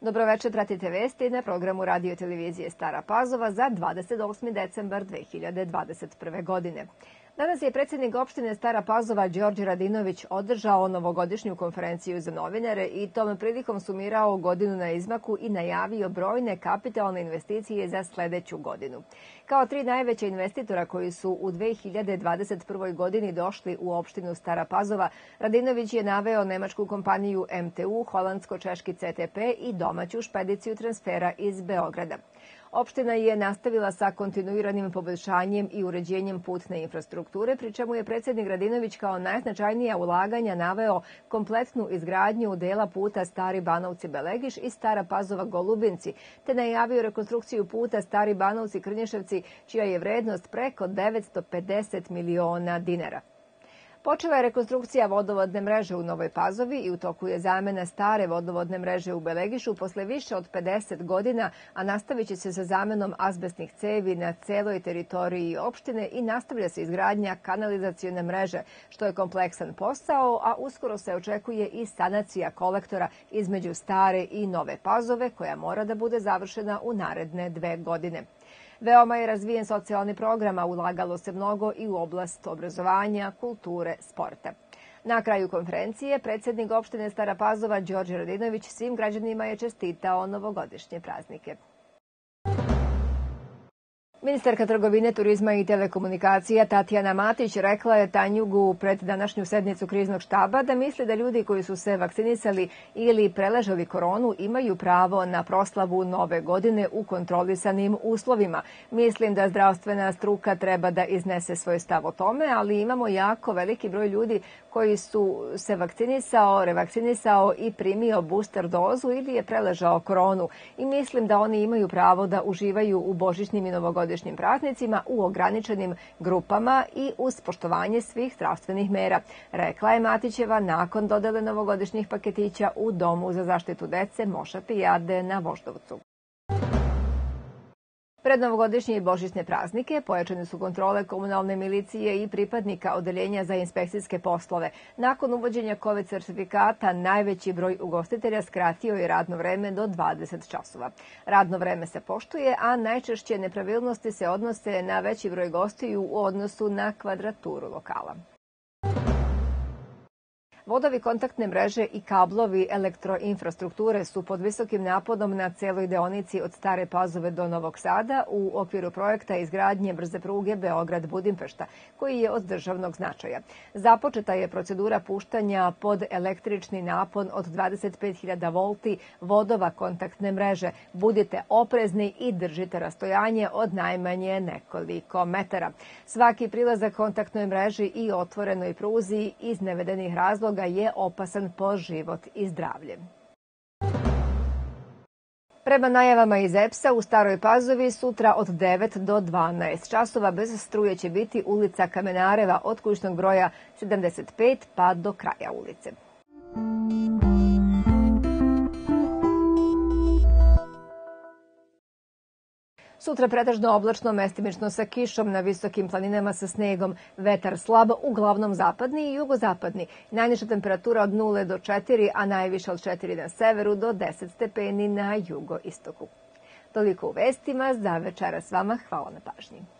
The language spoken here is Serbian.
Dobroveče, pratite vesti na programu radio televizije Stara Pazova za 28. decembar 2021. godine. Danas je predsjednik opštine Stara Pazova Đorđe Radinović održao novogodišnju konferenciju za novinare i tom prilikom sumirao godinu na izmaku i najavio brojne kapitalne investicije za sledeću godinu. Kao tri najveća investitora koji su u 2021. godini došli u opštinu Stara Pazova, Radinović je naveo nemačku kompaniju MTU, holandsko-češki CTP i domaću špediciju transfera iz Beograda. Opština je nastavila sa kontinuiranim poboljšanjem i uređenjem putne infrastrukture, pri čemu je predsednik Radinović kao najznačajnija ulaganja naveo kompletnu izgradnju dela puta Stari Banovci-Belegiš i Stara Pazova-Golubinci, te najavio rekonstrukciju puta Stari Banovci-Krnješevci, čija je vrednost preko 950 miliona dinara. Počela je rekonstrukcija vodovodne mreže u Novoj Pazovi i u toku je zamena stare vodovodne mreže u Belegišu posle više od 50 godina, a nastavit će se sa zamenom azbestnih cevi na celoj teritoriji opštine i nastavlja se izgradnja kanalizacijone mreže, što je kompleksan posao, a uskoro se očekuje i sanacija kolektora između stare i Nove Pazove, koja mora da bude završena u naredne dve godine. Veoma je razvijen socijalni program, a ulagalo se mnogo i u oblast obrazovanja, kulture, sporta. Na kraju konferencije predsednik opštine Stara Pazova Đorđe Radinović svim građanima je čestitao novogodišnje praznike. Ministarka trgovine, turizma i telekomunikacija Tatjana Matić rekla je Tanjugu pred današnju sednicu kriznog štaba da misli da ljudi koji su se vakcinisali ili preležali koronu imaju pravo na proslavu nove godine u kontrolisanim uslovima. Mislim da zdravstvena struka treba da iznese svoj stav o tome, ali imamo jako veliki broj ljudi koji su se vakcinisao, revakcinisao i primio booster dozu ili je preležao koronu i mislim da oni imaju pravo da uživaju u božićnim i novogodišnjim praznicima u ograničenim grupama i uz poštovanje svih zdravstvenih mera, rekla je Matićeva nakon dodele novogodišnjih paketića u Domu za zaštitu dece Moša Pijade na Voždovcu. Pred novogodišnje i božićne praznike pojačane su kontrole komunalne milicije i pripadnika Odeljenja za inspekcijske poslove. Nakon uvođenja COVID sertifikata, najveći broj ugostitelja skratio je radno vreme do 20 časova. Radno vreme se poštuje, a najčešće nepravilnosti se odnose na veći broj gostiju u odnosu na kvadraturu lokala. Vodovi kontaktne mreže i kablovi elektroinfrastrukture su pod visokim napodom na celoj deonici od Stare Pazove do Novog Sada u okviru projekta izgradnje brze pruge Beograd-Budimpešta, koji je od državnog značaja. Započeta je procedura puštanja pod električni napon od 25.000 volti vodova kontaktne mreže. Budite oprezni i držite rastojanje od najmanje nekoliko metara. Svaki prilazak kontaktnoj mreži i otvorenoj pruzi iz nevedenih razloga toga je opasan po život i zdravlje. Prema najavama iz EPS-a u Staroj Pazovi sutra od 9 do 12 časova bez struje će biti ulica Kamenareva od kućnog broja 75 pa do kraja ulice. Sutra pretežno oblačno, mestimično sa kišom na visokim planinama sa snegom. Vetar slab, uglavnom zapadni i jugozapadni. Najniža temperatura od 0 do 4, a najviša od 4 na severu do 10 stepeni na jugoistoku. Toliko u vestima, za večera s vama, hvala na pažnji.